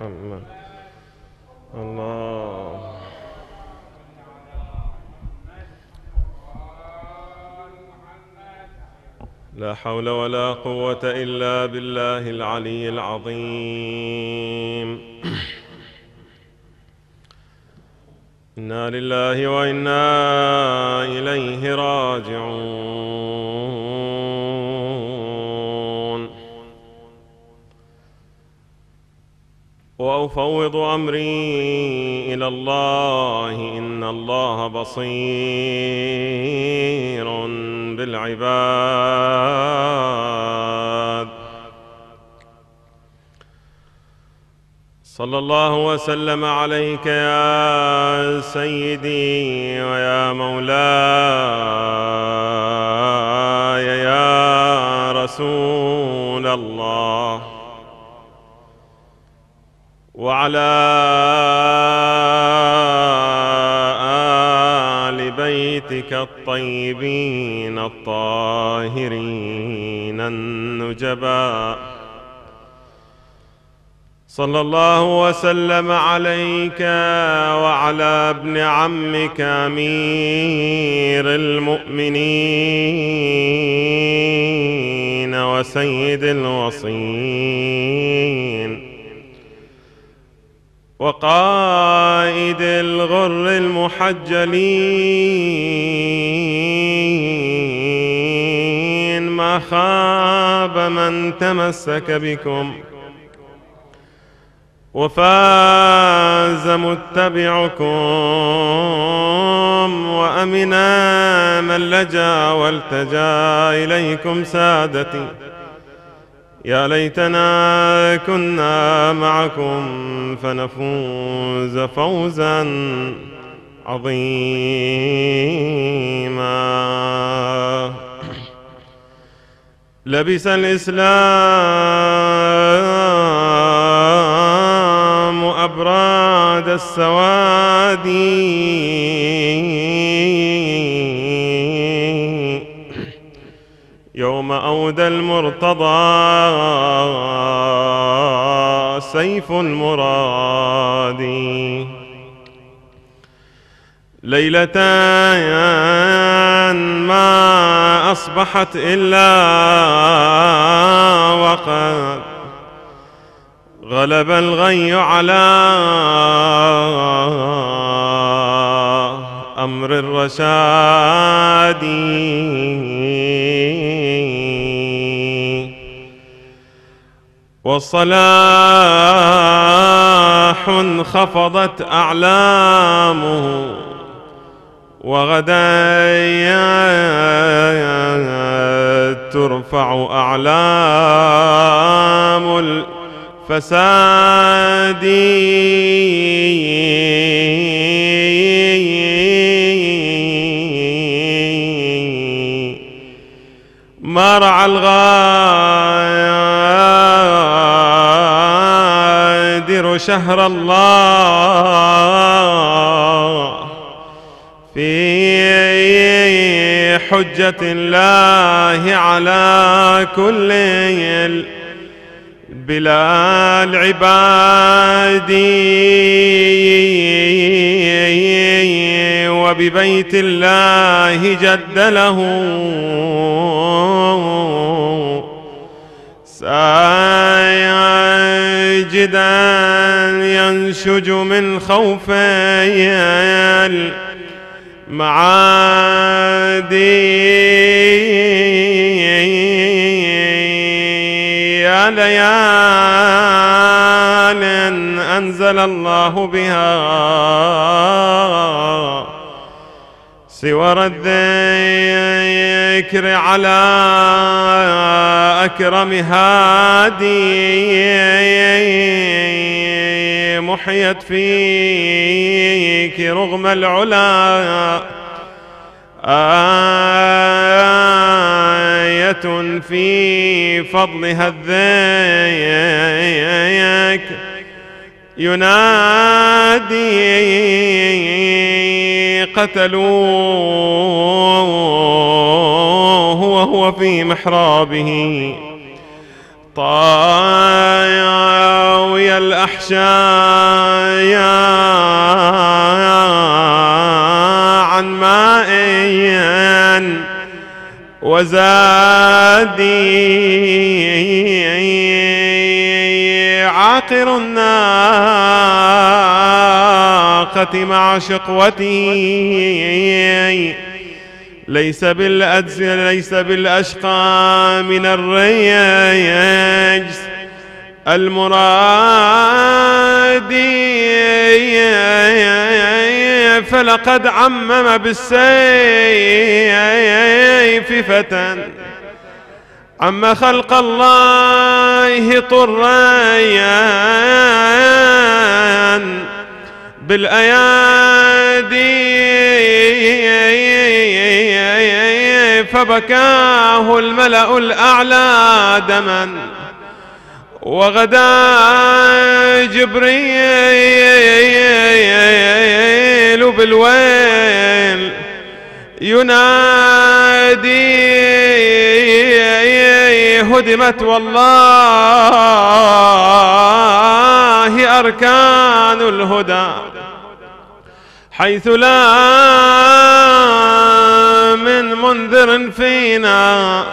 محمد. الله. لا حول ولا قوة إلا بالله العلي العظيم. إنا لله وإنا إليه راجعون. وأفوض أمري إلى الله إن الله بصير بالعباد. صلى الله وسلم عليك يا سيدي ويا مولاي يا رسول الله. وعلى آل بيتك الطيبين الطاهرين النجباء. صلى الله وسلم عليك وعلى ابن عمك أمير المؤمنين وسيد الوصين وقائد الغر المحجلين. ما خاب من تمسك بكم. وفاز متبعكم. وأمنا من لجا والتجا إليكم سادتي. يا ليتنا كنا معكم فنفوز فوزا عظيما. لبس الإسلام أبراد السواد أودى المرتضى سيف المراد. ليلة ما أصبحت إلا وقد غلب الغي على أمر الرشاد. وصلاح خفضت أعلامه وغدا ترفع أعلام الفساد. ما رعى الغادر شهر الله في حجة الله على كل بلا العباد وببيت الله جد له ساجدا ينشج من خوف المعادي. يا ليال أنزل الله بها سور الذكر على أكرم هادي محيت فيك رغم العلا. آية في فضلها الذيك ينادي قتلوه وهو في محرابه. طاوي المحشايا عن ماء وزادي عاقر الناقة مع شقوتي. ليس بالأدس ليس بالأشقى من الريج المرادي فلقد عمم بالسيف فتى. عم خلق الله طريا بالأيادي فبكاه الملأ الأعلى دما. وغدا جبريل بالويل ينادي هدمت والله أركان الهدى. حيث لا من منذر فينا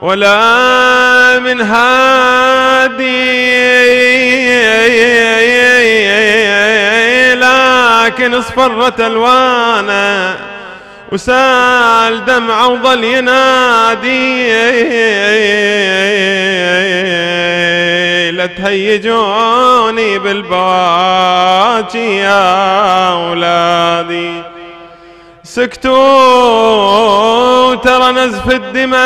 ولا من هادي لكن اصفرت الوانه وسال دمعه وظل ينادي. لا تهيجوني بالبواكي يا أولادي. سكتوا ترى نزف الدماء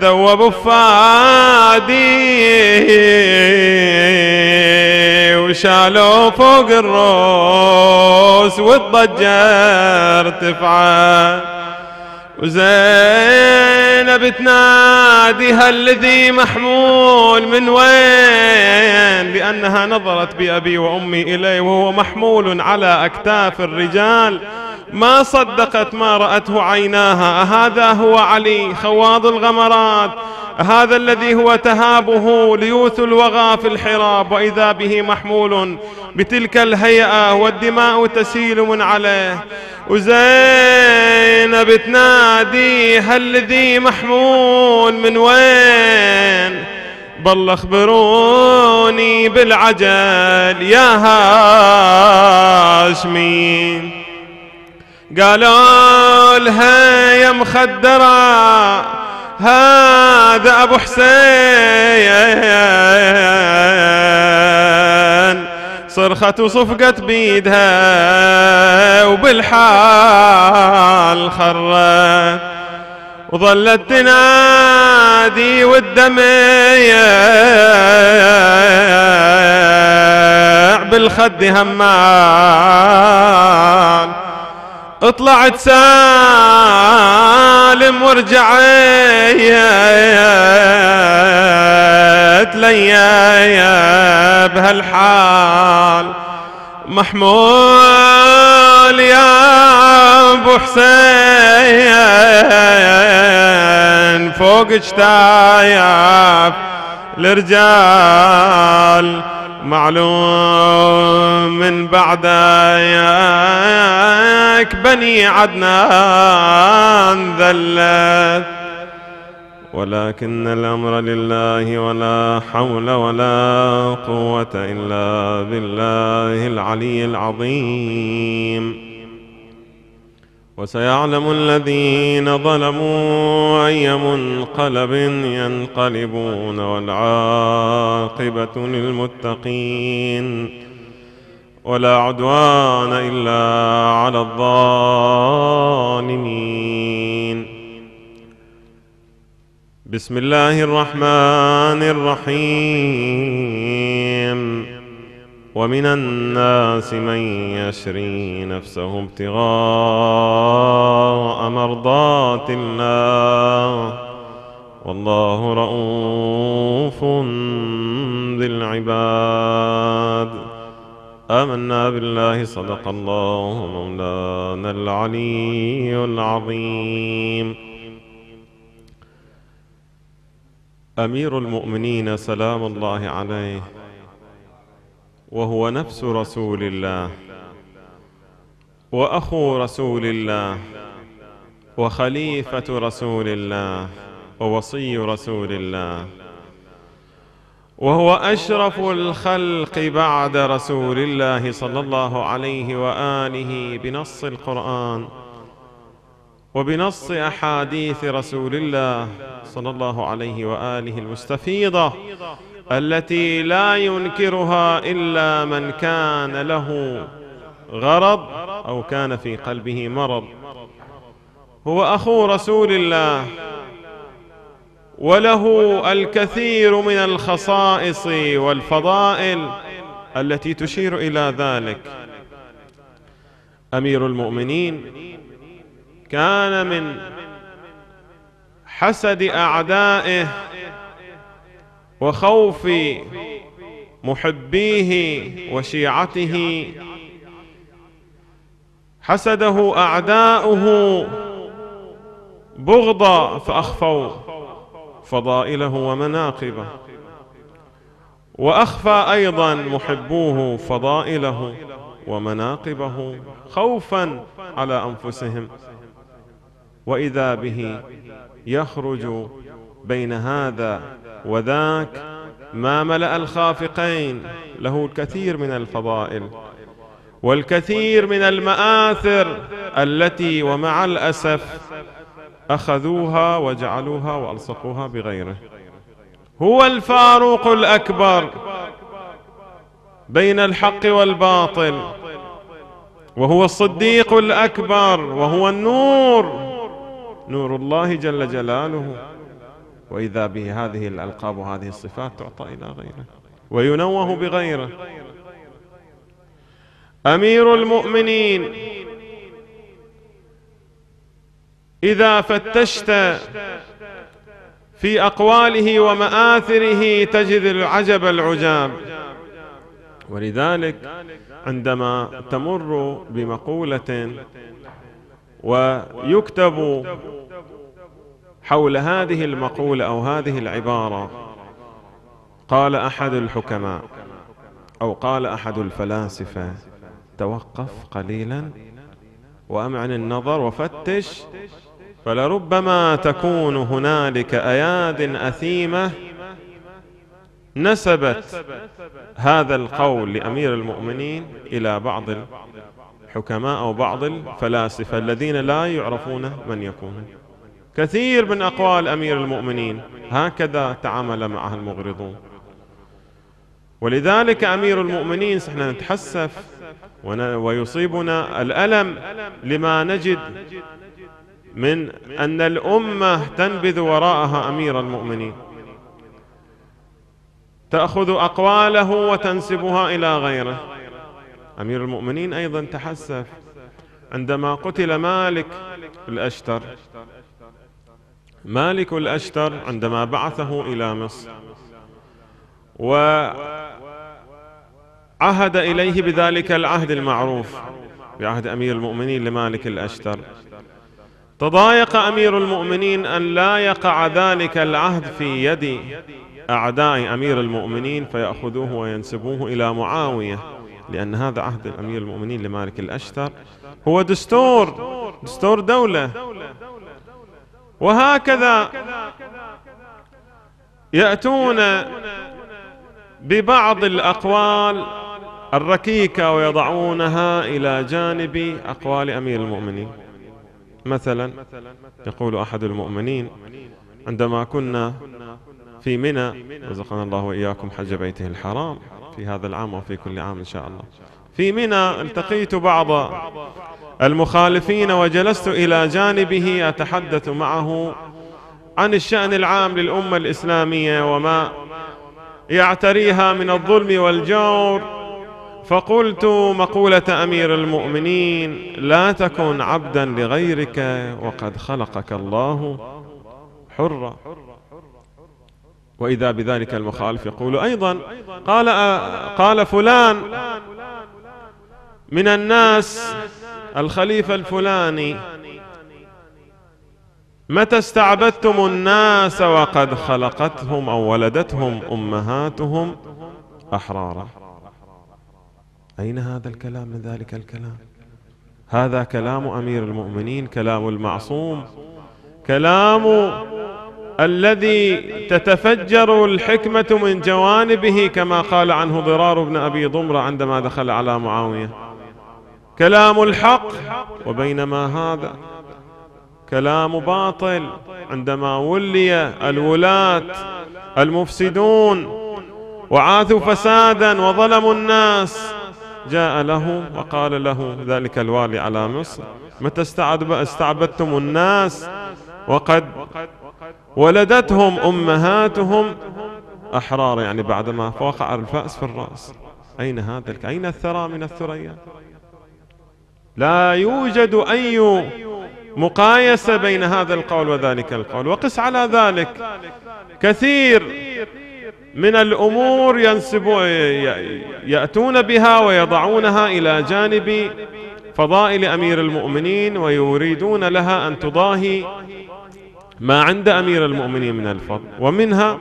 ذوب فادي وشالوا فوق الروس والضجة ارتفعت وزينب تنادي هالذي محمول من وين؟ لأنها نظرت بأبي وأمي إليه وهو محمول على أكتاف الرجال. ما صدقت ما رأته عيناها. أهذا هو علي خواض الغمرات. هذا الذي هو تهابه ليوث الوغى في الحراب وإذا به محمول بتلك الهيئة والدماء تسيل من عليه. وزينب تنادي هل ذي محمول من وين؟ بل أخبروني بالعجل يا هاشمين. قالوا لها يا مخدرة هذا أبو حسين. صرخت وصفقت بيدها وبالحال خرت. وظلت تنادي والدمية بالخد همان طلعت سالم ورجعت ليا بهالحال. محمول يا أبو حسين فوق اجتايف الرجال معلوم من بعدك بني عدنان ذلت ولكن الأمر لله ولا حول ولا قوة إلا بالله العلي العظيم. وسيعلم الذين ظلموا أي منقلب ينقلبون والعاقبة للمتقين ولا عدوان إلا على الظالمين. بسم الله الرحمن الرحيم. ومن الناس من يشري نفسه ابتغاء مرضات الله والله رؤوف بالعباد آمنا بالله صدق الله مولانا العلي العظيم. أمير المؤمنين سلام الله عليه. وهو نفس رسول الله. وأخو رسول الله. وخليفة رسول الله. ووصي رسول الله. وهو أشرف الخلق بعد رسول الله صلى الله عليه وآله بنص القرآن. وبنص أحاديث رسول الله صلى الله عليه وآله المستفيضة. التي لا ينكرها إلا من كان له غرض أو كان في قلبه مرض. هو أخو رسول الله وله الكثير من الخصائص والفضائل التي تشير إلى ذلك. أمير المؤمنين كان من حسد أعدائه وخوف محبيه وشيعته. حسده أعداؤه بغضا فأخفوا فضائله ومناقبه. وأخفى أيضا محبوه فضائله ومناقبه خوفا على أنفسهم. وإذا به يخرج بين هذا وذاك ما ملأ الخافقين له الكثير من الفضائل. والكثير من المآثر التي ومع الأسف أخذوها وجعلوها وألصقوها بغيره. هو الفاروق الأكبر بين الحق والباطل وهو الصديق الأكبر وهو النور نور الله جل جلاله. وإذا به هذه الألقاب وهذه الصفات تعطى إلى غيره وينوه بغيره. أمير المؤمنين إذا فتشت في أقواله ومآثره تجد العجب العجاب. ولذلك عندما تمر بمقولة ويكتب حول هذه المقولة أو هذه العبارة قال أحد الحكماء أو قال أحد الفلاسفة توقف قليلا وأمعن النظر وفتش فلربما تكون هنالك أياد أثيمة نسبت هذا القول لأمير المؤمنين إلى بعض الحكماء أو بعض الفلاسفة الذين لا يعرفون من يكونون كثير من أقوال أمير المؤمنين هكذا تعامل معها المغرضون. ولذلك أمير المؤمنين إحنا نتحسف ويصيبنا الألم لما نجد من أن الأمة تنبذ وراءها أمير المؤمنين. تأخذ أقواله وتنسبها إلى غيره. أمير المؤمنين أيضا تحسف عندما قتل مالك الأشتر. مالك الأشتر عندما بعثه إلى مصر وعهد إليه بذلك العهد المعروف بعهد أمير المؤمنين لمالك الأشتر. تضايق أمير المؤمنين أن لا يقع ذلك العهد في يد أعداء أمير المؤمنين فيأخذوه وينسبوه إلى معاوية لأن هذا عهد أمير المؤمنين لمالك الأشتر. هو دستور دستور دولة. وهكذا يأتون ببعض الأقوال الركيكة ويضعونها إلى جانب أقوال أمير المؤمنين. مثلا يقول أحد المؤمنين عندما كنا في منى رزقنا الله وإياكم حج بيته الحرام في هذا العام وفي كل عام إن شاء الله. في منى التقيت بعض المخالفين وجلست إلى جانبه أتحدث معه عن الشأن العام للأمة الإسلامية وما يعتريها من الظلم والجور. فقلت مقولة أمير المؤمنين لا تكن عبدا لغيرك وقد خلقك الله حرا. وإذا بذلك المخالف يقول أيضا قال قال فلان من الناس الخليفة الفلاني. متى استعبدتم الناس وقد خلقتهم أو ولدتهم أمهاتهم أحرارا. أين هذا الكلام من ذلك الكلام؟ هذا كلام أمير المؤمنين كلام المعصوم كلام الذي تتفجر الحكمة من جوانبه كما قال عنه ضرار بن أبي ضمرة عندما دخل على معاوية. كلام الحق وبينما هذا كلام باطل. عندما ولي الولاة المفسدون وعاثوا فسادا وظلموا الناس جاء له وقال له ذلك الوالي على مصر متى استعبدتم الناس؟ وقد ولدتهم أمهاتهم. أحرار يعني بعدما وقع الفأس في الرأس. أين هذا؟ أين الثرى من الثريا؟ لا يوجد أي مقايسة بين هذا القول وذلك القول. وقس على ذلك. كثير من الأمور ينسبون يأتون بها ويضعونها إلى جانب فضائل أمير المؤمنين ويريدون لها أن تضاهي ما عند أمير المؤمنين من الفضل. ومنها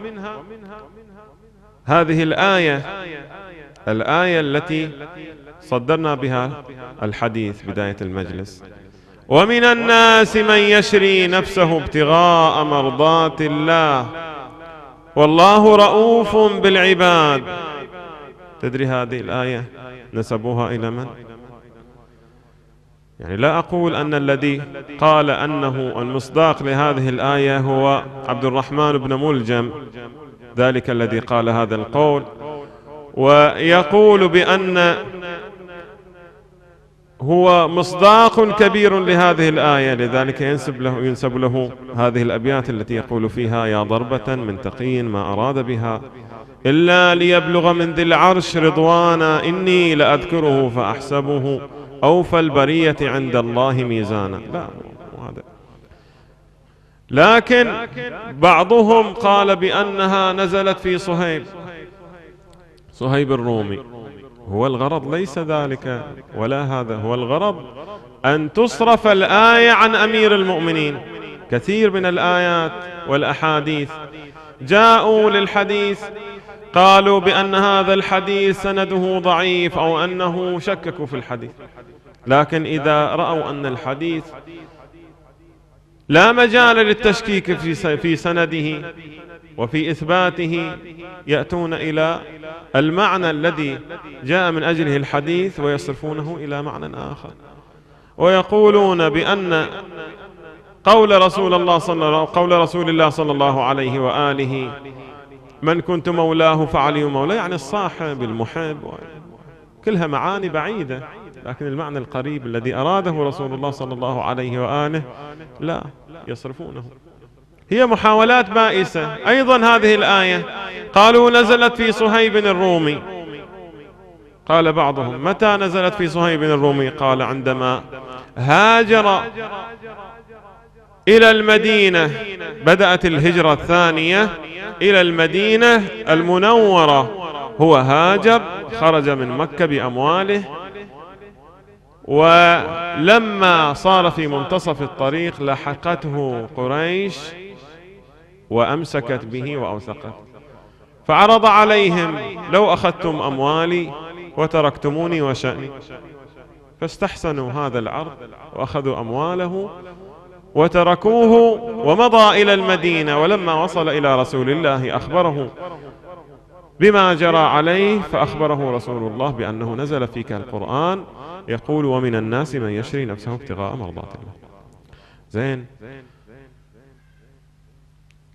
هذه الآية الآية التي صدرنا بها الحديث بداية المجلس. ومن الناس من يشري نفسه ابتغاء مرضات الله. والله رؤوف بالعباد. تدري هذه الآية نسبوها إلى من؟ يعني لا أقول أن الذي قال أنه المصداق لهذه الآية هو عبد الرحمن بن ملجم. ذلك الذي قال هذا القول. ويقول بأن هو مصداق كبير لهذه الآية لذلك ينسب له, ينسب له هذه الأبيات التي يقول فيها يا ضربة من تقي ما أراد بها إلا ليبلغ من ذي العرش رضوانا إني لأذكره فأحسبه أوفى البرية عند الله ميزانا. لا هذا لكن بعضهم قال بأنها نزلت في صهيب صهيب الرومي. هو الغرض ليس ذلك ولا هذا هو الغرض أن تصرف الآية عن أمير المؤمنين. كثير من الآيات والأحاديث جاءوا للحديث قالوا بأن هذا الحديث سنده ضعيف أو أنه شككوا في الحديث. لكن إذا رأوا أن الحديث لا مجال للتشكيك في سنده وفي إثباته يأتون إلى المعنى الذي جاء من أجله الحديث ويصرفونه إلى معنى آخر. ويقولون بأن قول رسول الله صلى الله قول رسول الله صلى الله عليه وآله من كنت مولاه فعلي مولاه يعني الصاحب المحب كلها معاني بعيدة لكن المعنى القريب الذي أراده رسول الله صلى الله عليه وآله لا يصرفونه. هي محاولات بائسة. أيضا هذه الآية قالوا نزلت في صهيب الرومي. قال بعضهم متى نزلت في صهيب الرومي؟ قال عندما هاجر إلى المدينة. بدأت الهجرة الثانية إلى المدينة المنورة. هو هاجر خرج من مكة بأمواله. ولما صار في منتصف الطريق لحقته قريش. وأمسكت به وأوثقت. فعرض عليهم لو أخذتم أموالي وتركتموني وشأني فاستحسنوا هذا العرض وأخذوا أمواله وتركوه ومضى إلى المدينة ولما وصل إلى رسول الله أخبره بما جرى عليه فأخبره رسول الله بأنه نزل فيك القرآن يقول ومن الناس من يشري نفسه ابتغاء مرضات الله. زين.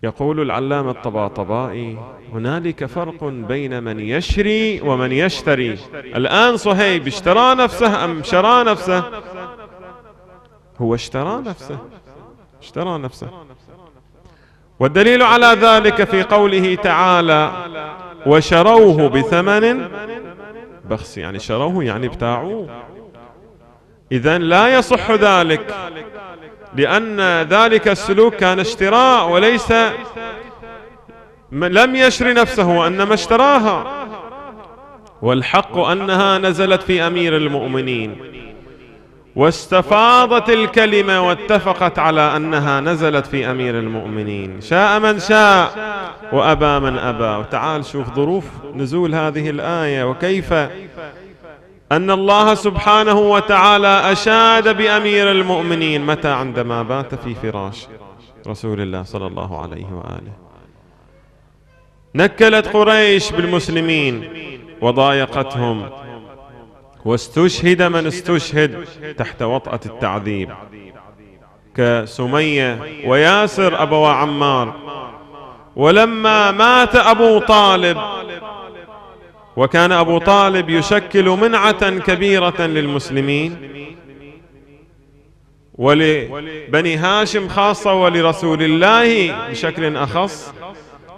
يقول العلامة الطباطبائي هنالك فرق بين من يشري ومن يشتري. الآن صهيب اشترى نفسه أم شرى نفسه؟ هو اشترى نفسه. اشترى نفسه. والدليل على ذلك في قوله تعالى وشروه بثمن بخس. يعني شروه يعني ابتاعوه. إذا لا يصح ذلك. لأن ذلك السلوك كان اشتراء وليس لم يشر نفسه وأنما اشتراها. والحق أنها نزلت في أمير المؤمنين. واستفاضت الكلمة واتفقت على أنها نزلت في أمير المؤمنين. شاء من شاء وأبى من أبى. وتعال شوف ظروف نزول هذه الآية وكيف أن الله سبحانه وتعالى أشاد بأمير المؤمنين متى عندما بات في فراش رسول الله صلى الله عليه وآله. نكلت قريش بالمسلمين وضايقتهم واستشهد من استشهد تحت وطأة التعذيب كسمية وياسر أبو عمار. ولما مات أبو طالب وكان أبو طالب يشكل منعة كبيرة للمسلمين. ولبني هاشم خاصة ولرسول الله بشكل أخص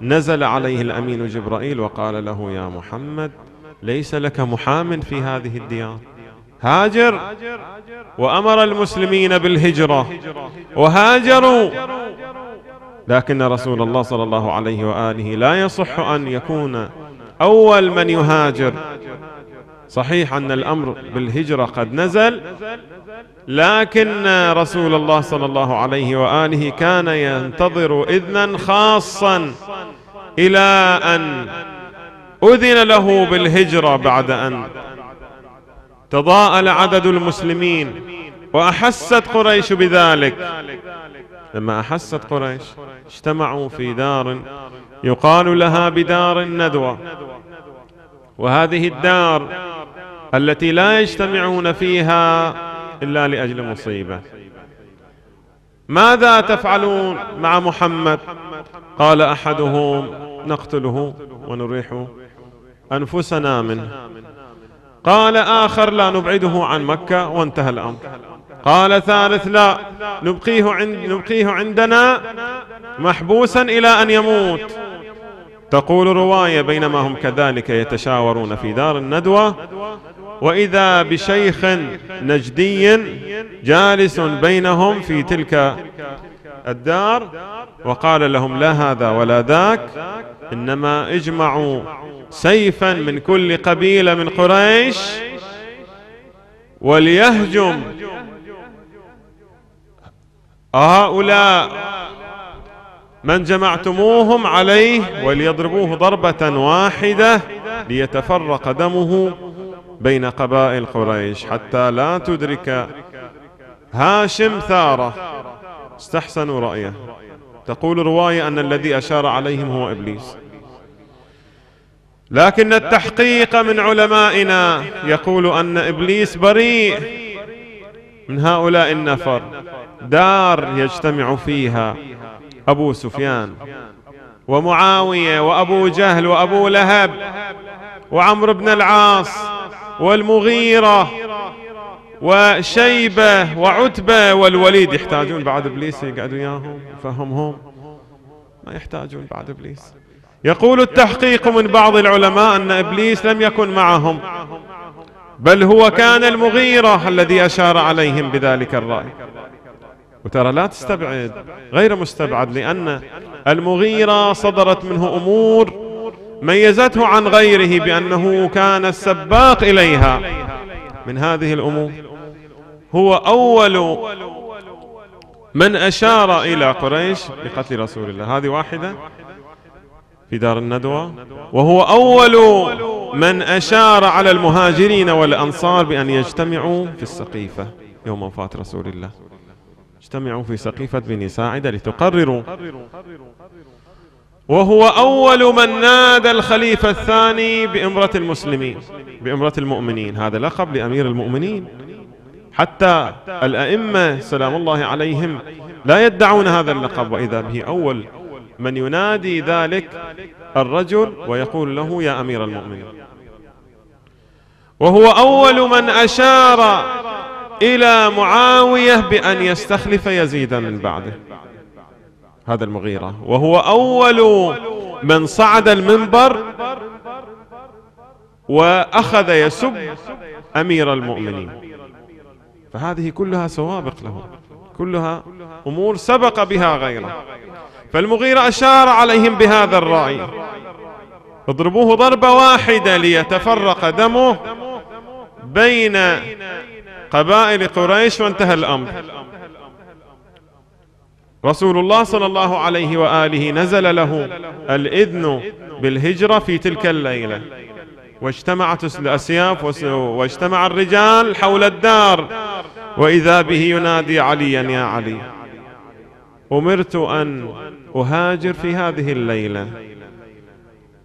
نزل عليه الأمين جبرائيل وقال له يا محمد ليس لك محام في هذه الديار. هاجر وأمر المسلمين بالهجرة. وهاجروا. لكن رسول الله صلى الله عليه وآله لا يصح أن يكون أول من يهاجر. صحيح أن الأمر بالهجرة قد نزل لكن رسول الله صلى الله عليه وآله كان ينتظر إذنا خاصا إلى أن أذن له بالهجرة بعد أن تضاءل عدد المسلمين وأحست قريش بذلك. لما أحست قريش اجتمعوا في دار يقال لها بدار الندوة. وهذه الدار التي لا يجتمعون فيها إلا لأجل مصيبة. ماذا تفعلون مع محمد؟ قال أحدهم نقتله ونريح أنفسنا منه. قال آخر لا نبعده عن مكة وانتهى الأمر. قال ثالث لا نبقيه, عند نبقيه عندنا محبوسا إلى أن يموت. تقول رواية بينما هم كذلك يتشاورون في دار الندوة وإذا بشيخ نجدي جالس بينهم في تلك الدار وقال لهم لا هذا ولا ذاك إنما اجمعوا سيفا من كل قبيلة من قريش وليهجم هؤلاء من جمعتموهم عليه وليضربوه ضربة واحدة ليتفرق دمه بين قبائل قريش حتى لا تدرك هاشم ثارة. استحسنوا رأيه. تقول رواية أن الذي أشار عليهم هو إبليس. لكن التحقيق من علمائنا يقول أن إبليس بريء من هؤلاء النفر دار يجتمع فيها أبو سفيان ومعاوية وأبو جهل وأبو لهب وعمرو بن العاص والمغيرة وشيبة وعتبة والوليد يحتاجون بعد إبليس يقعدوا وياهم يفهمهم ما يحتاجون بعد إبليس. يقول التحقيق من بعض العلماء أن إبليس لم يكن معهم. بل هو كان المغيرة الذي أشار عليهم بذلك الرأي. وترى لا تستبعد غير مستبعد لأن المغيرة صدرت منه أمور ميزته عن غيره بأنه كان السباق إليها. من هذه الأمور هو أول من أشار إلى قريش بقتل رسول الله. هذه واحدة. في دار الندوة. وهو أول من أشار على المهاجرين والأنصار بأن يجتمعوا في السقيفة يوم وفاة رسول الله. اجتمعوا في سقيفة بني ساعدة لتقرروا. وهو أول من نادى الخليفة الثاني بإمرة المسلمين بإمرة المؤمنين. هذا لقب لأمير المؤمنين. حتى الأئمة سلام الله عليهم لا يدعون هذا اللقب وإذا به أول من ينادي ذلك الرجل ويقول له يا أمير المؤمنين. وهو أول من أشار إلى معاوية بأن يستخلف يزيد من بعده. هذا المغيرة. وهو أول من صعد المنبر وأخذ يسب أمير المؤمنين. فهذه كلها سوابق له. كلها أمور سبق بها غيره. فالمغيرة أشار عليهم بهذا الرأي. اضربوه ضربة واحدة ليتفرق دمه بين قبائل قريش وانتهى الأمر. رسول الله صلى الله عليه وآله نزل له الإذن بالهجرة في تلك الليلة. واجتمعت الأسياف واجتمع الرجال حول الدار. وإذا به ينادي عليا يا علي. أمرت أن أهاجر في هذه الليلة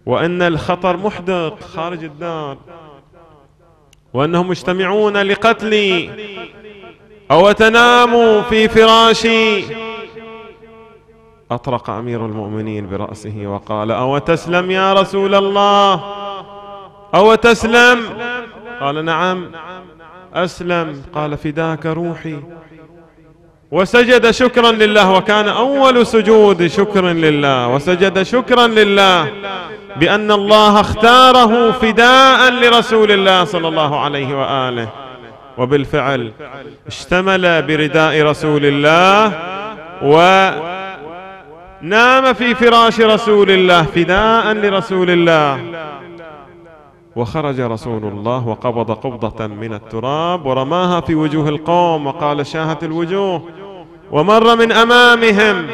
وأن الخطر محدق خارج الدار وأنهم مجتمعون لقتلي أو تنام في فراشي. أطرق أمير المؤمنين برأسه وقال أو تسلم يا رسول الله؟ أو تسلم قال نعم. أسلم. قال فداك روحي. وسجد شكرا لله وكان أول سجود شكر لله. وسجد شكرا لله بأن الله اختاره فداء لرسول الله صلى الله عليه وآله. وبالفعل اشتمل برداء رسول الله ونام في فراش رسول الله فداء لرسول الله. وخرج رسول الله وقبض قبضة من التراب ورماها في وجوه القوم وقال شاهت الوجوه. ومر من أمامهم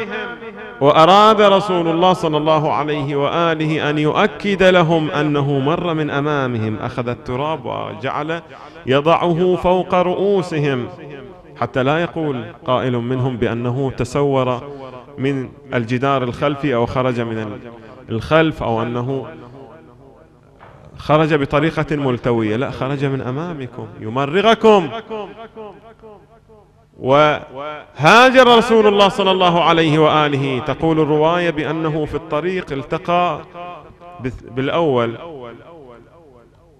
وأراد رسول الله صلى الله عليه وآله أن يؤكد لهم أنه مر من أمامهم أخذ التراب وجعل يضعه فوق رؤوسهم حتى لا يقول قائل منهم بأنه تسور من الجدار الخلفي أو خرج من الخلف أو أنه خرج بطريقة ملتوية. لا خرج من أمامكم يمرغكم. وهاجر رسول الله صلى الله عليه وآله. تقول الرواية بأنه في الطريق التقى بالأول.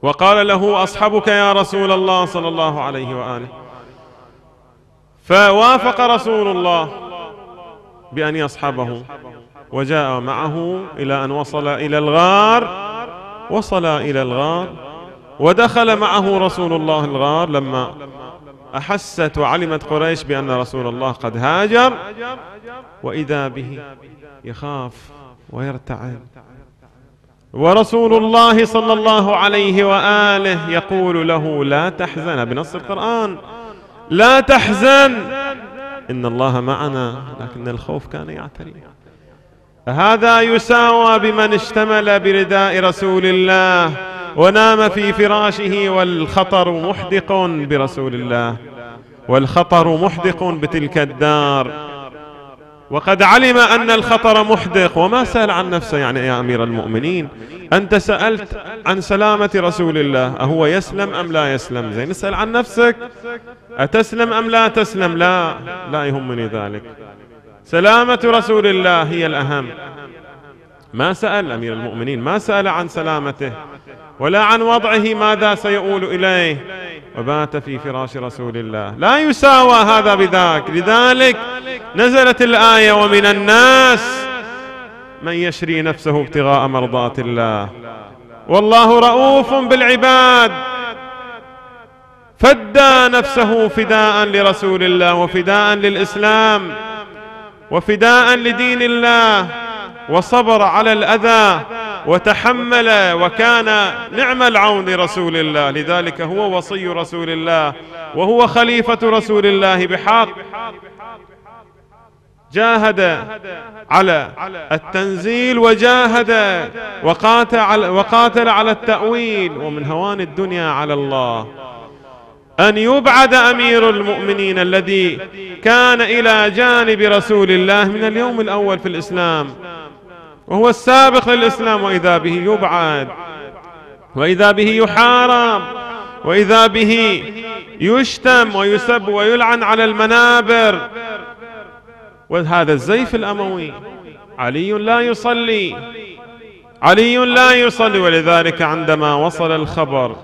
وقال له أصحبك يا رسول الله صلى الله عليه وآله. فوافق رسول الله بأن يصحبه وجاء معه إلى أن وصل إلى الغار. وصل إلى الغار ودخل معه رسول الله الغار لما أحست وعلمت قريش بأن رسول الله قد هاجر وإذا به يخاف ويرتعد. ورسول الله صلى الله عليه وآله يقول له لا تحزن بنص القرآن لا تحزن إن الله معنا لكن الخوف كان يعتري. هذا يساوى بمن اشتمل برداء رسول الله. ونام في فراشه والخطر محدق برسول الله. والخطر محدق بتلك الدار. وقد علم أن الخطر محدق وما سأل عن نفسه يعني يا أمير المؤمنين؟ أنت سألت عن سلامة رسول الله أهو يسلم أم لا يسلم؟ زين اسأل عن نفسك. أتسلم أم لا تسلم؟ لا لا يهمني ذلك. سلامة رسول الله هي الأهم. ما سأل أمير المؤمنين ما سأل عن سلامته؟ ولا عن وضعه ماذا سيؤول إليه. وبات في فراش رسول الله. لا يساوى هذا بذاك. لذلك نزلت الآية ومن الناس من يشري نفسه ابتغاء مرضات الله. والله رؤوف بالعباد. فدى نفسه فداء لرسول الله وفداء للإسلام وفداء لدين الله وصبر على الأذى. وتحمل وكان نعم العون لرسول الله. لذلك هو وصي رسول الله وهو خليفة رسول الله بحق. جاهد على التنزيل وجاهد وقاتل وقاتل على التأويل. ومن هوان الدنيا على الله. أن يبعد أمير المؤمنين الذي كان إلى جانب رسول الله من اليوم الأول في الإسلام. وهو السابق للإسلام وإذا به يبعد وإذا به يحارب وإذا به يشتم ويسب ويلعن على المنابر. وهذا الزيف الأموي علي لا يصلي علي لا يصلي. ولذلك عندما وصل الخبر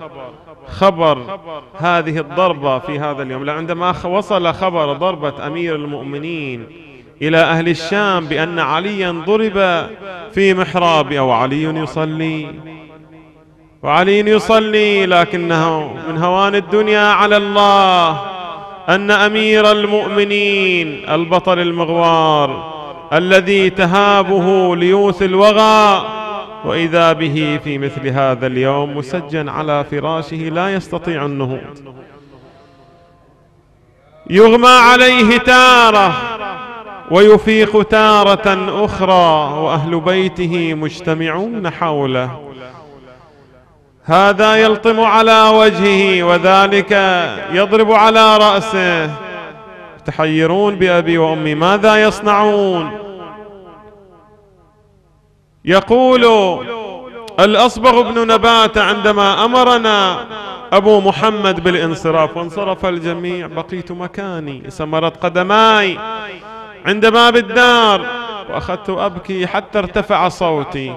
خبر هذه الضربة في هذا اليوم عندما وصل خبر ضربة أمير المؤمنين إلى أهل الشام بأن عليا ضرب في محراب أو علي يصلي. وعلي يصلي لكنه من هوان الدنيا على الله أن أمير المؤمنين البطل المغوار الذي تهابه ليوث الوغى وإذا به في مثل هذا اليوم مسجن على فراشه لا يستطيع النهوض. يغمى عليه تارة ويفيق تارة أخرى وأهل بيته مجتمعون حوله. هذا يلطم على وجهه وذلك يضرب على رأسه. تحيرون بأبي وأمي ماذا يصنعون؟ يقول الأصبغ بن نبات عندما أمرنا أبو محمد بالانصراف وانصرف الجميع بقيت مكاني سمرت قدماي. عند باب الدار وأخذت أبكي حتى ارتفع صوتي.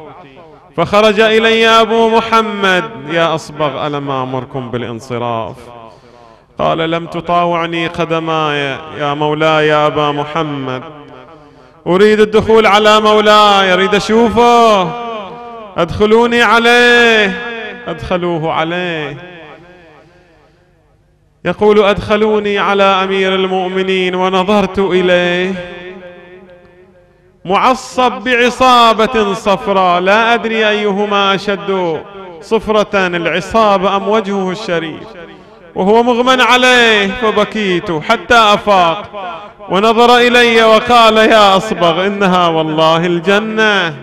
فخرج إلي أبو محمد يا أصبغ الم أمركم بالانصراف. قال لم تطاوعني قدماي يا مولاي يا أبا محمد. أريد الدخول على مولاي أريد أشوفه. أدخلوني عليه أدخلوه عليه. يقول أدخلوني على أمير المؤمنين ونظرت إليه. معصب بعصابة صفراء. لا أدري أيهما أشد صفرة العصابة أم وجهه الشريف. وهو مغمى عليه فبكيت حتى أفاق. ونظر إلي وقال يا أصبغ إنها والله الجنة.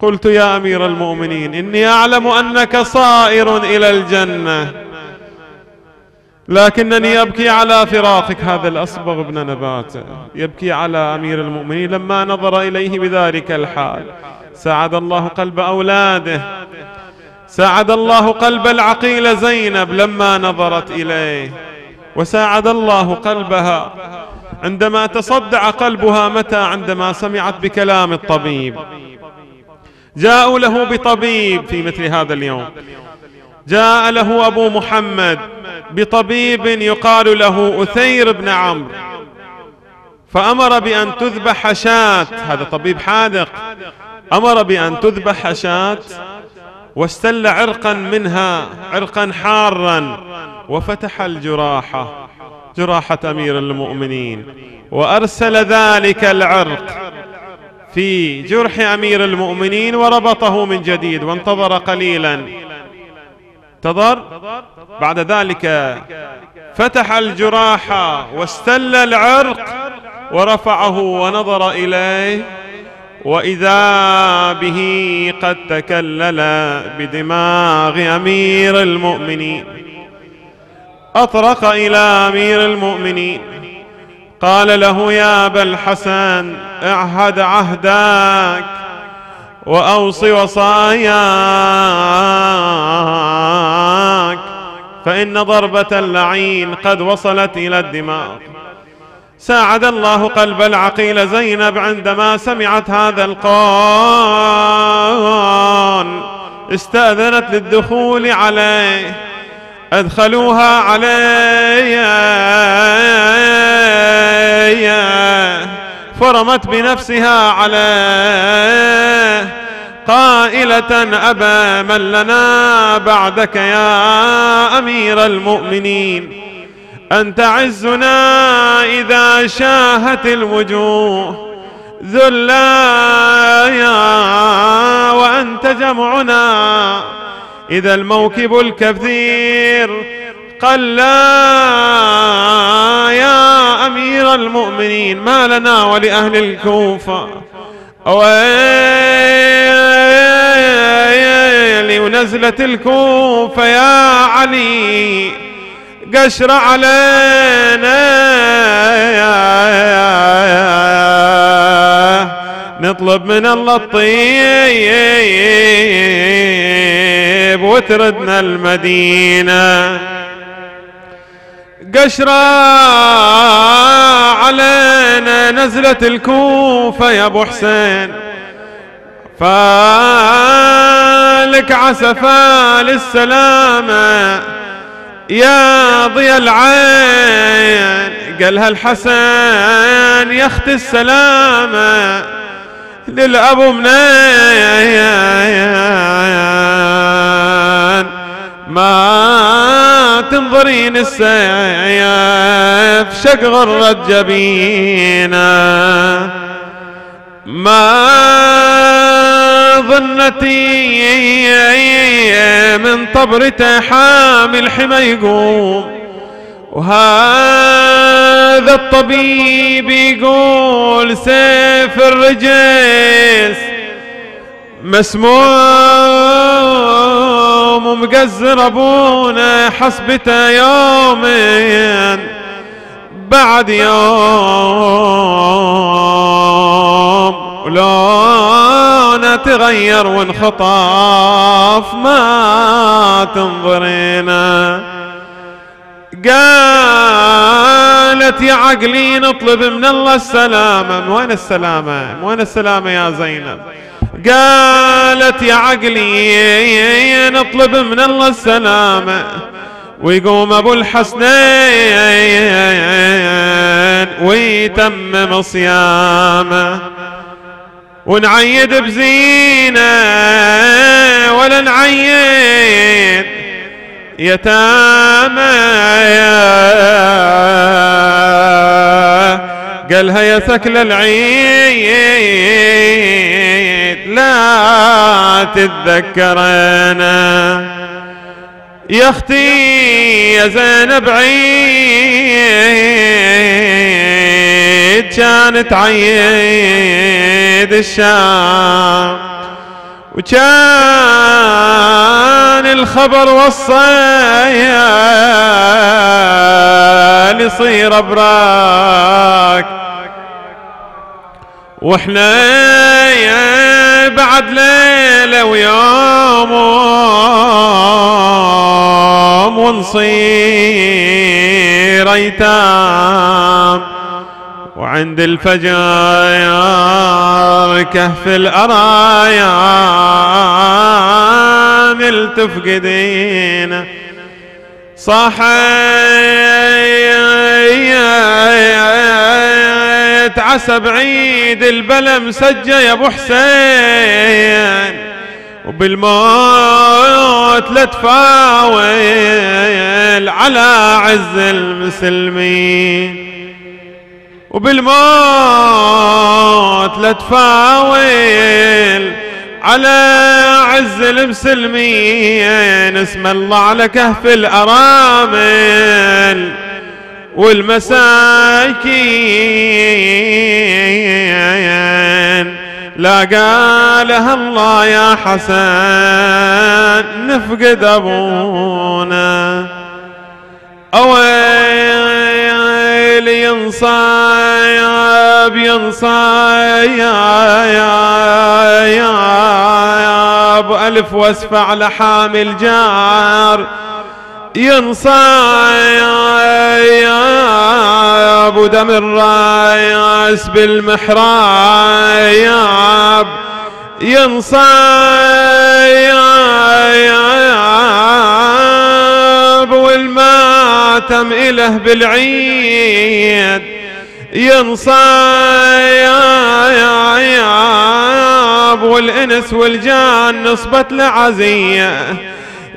قلت يا أمير المؤمنين إني أعلم أنك صائر إلى الجنة. لكنني أبكي على فراقك هذا الأصبغ ابن نبات. يبكي على أمير المؤمنين لما نظر إليه بذلك الحال. ساعد الله قلب أولاده. ساعد الله قلب العقيل زينب لما نظرت إليه. وساعد الله قلبها. عندما تصدع قلبها متى؟ عندما سمعت بكلام الطبيب. جاءوا له بطبيب في مثل هذا اليوم. جاء له أبو محمد بطبيب يقال له أثير بن عمرو. فأمر بأن تذبح شاة. هذا طبيب حاذق. أمر بأن تذبح شاة واستل عرقا منها عرقا حارا وفتح الجراحة جراحة أمير المؤمنين وأرسل ذلك العرق في جرح أمير المؤمنين وربطه من جديد وانتظر قليلا. انتظر بعد ذلك فتح الجراح واستل العرق ورفعه ونظر إليه وإذا به قد تكلل بدماغ أمير المؤمنين. أطرق إلى أمير المؤمنين. قال له يا أبا الحسن اعهد عهدك. وأوص وصاياك فإن ضربة اللعين قد وصلت إلى الدماغ. ساعد الله قلب العقيل زينب عندما سمعت هذا القول. استأذنت للدخول عليه. أدخلوها علي فرمت بنفسها عليه قائلة أبا من لنا بعدك يا أمير المؤمنين. أنت عزنا إذا شاهت الوجوه. ذلايا وأنت جمعنا. إذا الموكب الكثير قل يا أمير المؤمنين ما لنا ولأهل الكوفة. ويلي ونزلة الكوفة يا علي قشر علينا نطلب من الله الطيب وتردنا المدينة. قشرة علينا نزلة الكوفة يا أبو حسين. فالك عسفا للسلامة يا ضي العين. قالها الحسن يا اخت السلامة للأبو منين؟ ما تنظرين السيف شق غرت جبينا ما ظنتي من طبرته حامل حمى يقوم وهذا الطبيب يقول سيف الرجس مسموم ومقزر أبونا حسبته يومين بعد يوم ولونه تغير وانخطف ما تنظرينا. قالت يا عقلي نطلب من الله السلامة. من وين السلامة؟ من وين السلامة يا زينب؟ قالت يا عقلي نطلب من الله السلامة. ويقوم أبو الحسنين ويتمم صيامه. ونعيد بزينة ولا نعيد يتامى. قالها يا ثكل العيد لا تتذكرنا يا أختي يا زينب عيد كانت عيد الشام. وكان الخبر وصيان يصير أبراك. وإحنا بعد ليلة ويوم ونصير أيتام. وعند الفجر كهف الأرايا تفقدين صحيت عسى بعيد البلا مسجى يا أبو حسين وبالموت لا تفاول على عز المسلمين. وبالموت لا تفاول على عز المسلمين. اسم الله على كهف الأرامل والمساكين. لا قالها الله يا حسن نفقد أبونا. أويل ينصايب ينصايب ابو الف واسفع لحامل جار يا ابو دم الرايس بالمحرايب والماتم إله بالعيد. ينصايب والانس والجان نصبت لعزية.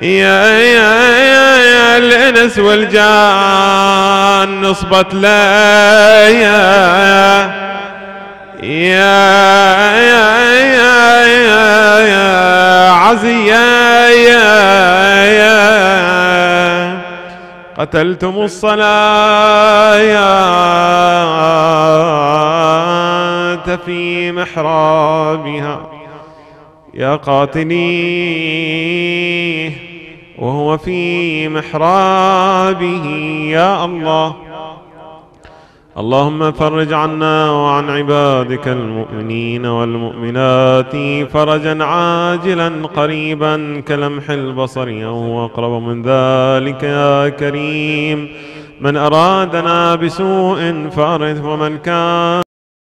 يا يا يا, يا الإنس والجان نصبت يا يا يا يا يا, يا عزية. يا يا قتلتم الصلاة في محرابها. يا قاتليه وهو في محرابه. يا الله. اللهم فرج عنا وعن عبادك المؤمنين والمؤمنات فرجا عاجلا قريبا كلمح البصر أو أقرب من ذلك يا كريم. من أرادنا بسوء فارث ومن كان